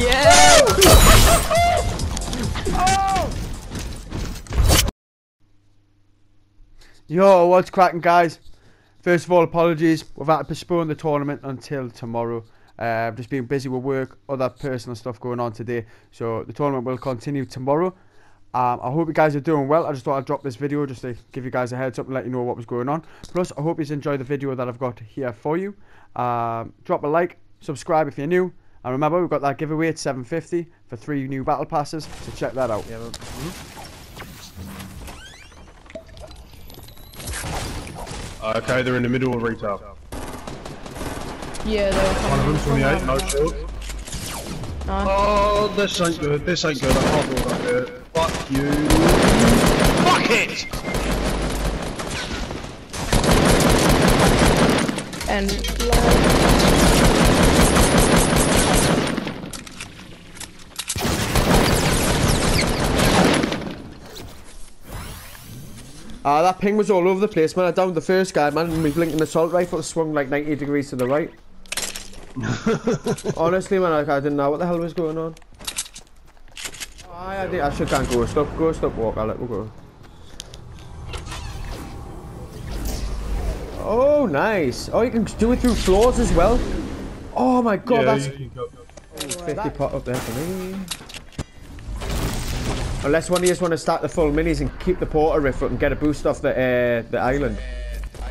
Yeah! Yo, what's cracking, guys? First of all, apologies. We've had to postpone the tournament until tomorrow. Uh, I've just been busy with work, other personal stuff going on today. So the tournament will continue tomorrow. Um, I hope you guys are doing well. I just thought I'd drop this video just to give you guys a heads up and let you know what was going on. Plus, I hope you enjoy the video that I've got here for you. Um, drop a like, subscribe if you're new. And remember, we've got that giveaway at 750 for three new battle passes. So check that out. Yeah, well, hmm? Okay, they're in the middle of retail. Yeah, they were One of coming them's 28, no shield. no. Oh, this ain't good, this ain't good, I can't build up there. Fuck you. Fuck it! And Ah, that ping was all over the place, man. I downed the first guy, man, and my blinking assault rifle swung like 90 degrees to the right. Honestly, man, like, I didn't know what the hell was going on. Aye, I, did, I should go and go. Stop, ghost up, walk, I'll let we go. Oh, nice. Oh, you can do it through floors as well. Oh my god, yeah, that's you can go. 50 pot up there for me. Unless one of you just want to start the full minis and keep the porter riff up and get a boost off the uh, the island.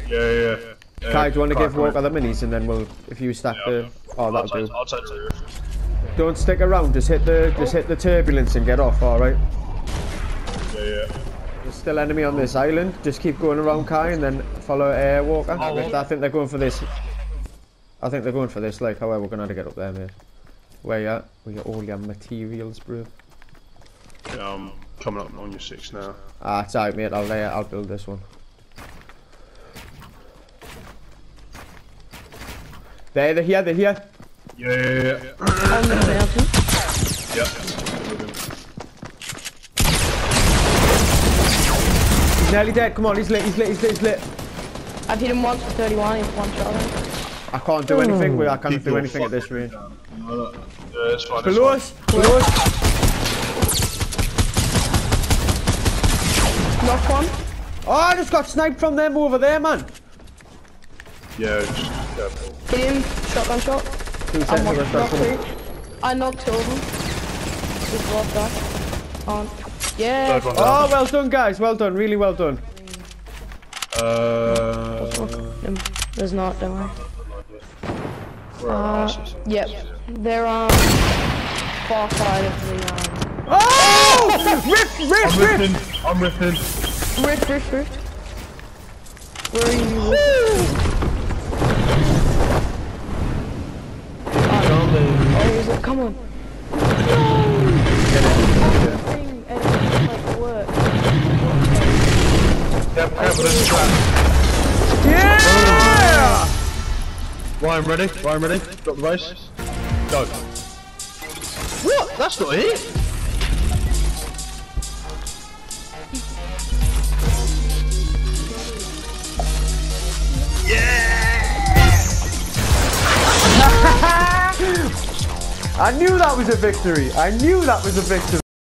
Yeah, yeah. yeah. Kai, do you want to give Walker the minis and then we'll, if you stack Yeah, the, oh that'll do. I'll take two. Don't stick around, just hit the, just hit the turbulence and get off, alright? Yeah, yeah. There's still enemy on this island, just keep going around Kai and then follow uh, Walker. Oh, I think they're going for this. I think they're going for this, like, however we're gonna have to get up there, mate. Where you at? Where you all your materials, bro? Yeah I'm coming up on your six now. Ah, it's alright, mate, I'll lay it, I'll build this one. There, they're here, they're here. Yeah, yeah, yeah. on the mountain. Yep. He's nearly dead, come on, he's lit, he's lit, he's lit, he's lit. I've hit him once for 31, he's one shot. I can't do anything, we I can't Keep do anything at this range. rate. down. No, no. Yeah, it's fine. it's Below fine. us, below us. Knock one. Oh, I just got sniped from them over there, man. Yeah, just careful. Hit him. Shotgun shot. Two I seconds, knocked, I've knocked two. I knocked two of them. Just lost that. On. Yeah. Third one Oh, down. well done, guys, well done, really well done. Uh, There's not, don't worry. where are our asses? Yep. There are far side of the um Oh! Rift, I'm rift, rift! ripping. I'm ripping. rift rift rift. Where are you? Oh, is it? Come on. Thing, and it's like work. Careful, careful, there's trap. Yeah! Ryan ready? Ryan ready? Drop the base. Go. What? That's not it. I knew that was a victory. I knew that was a victory.